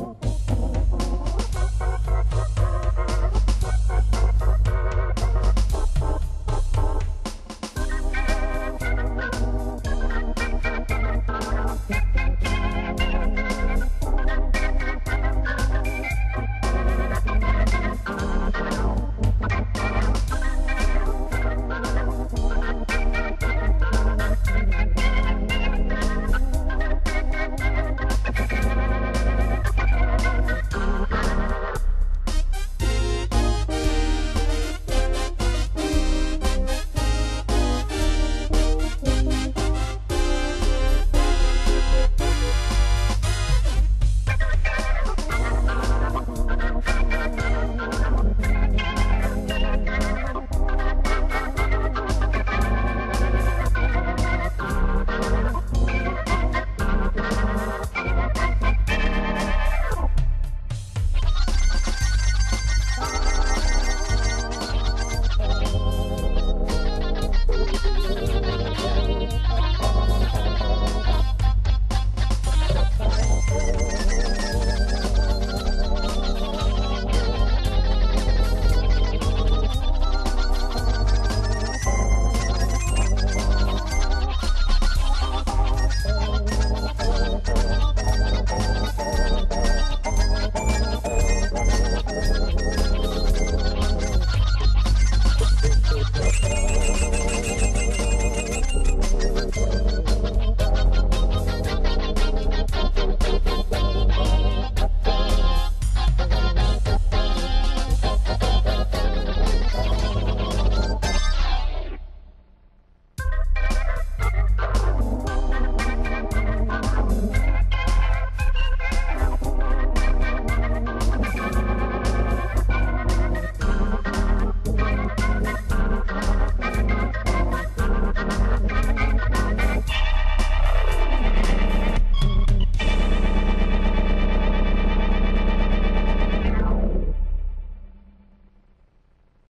Oh.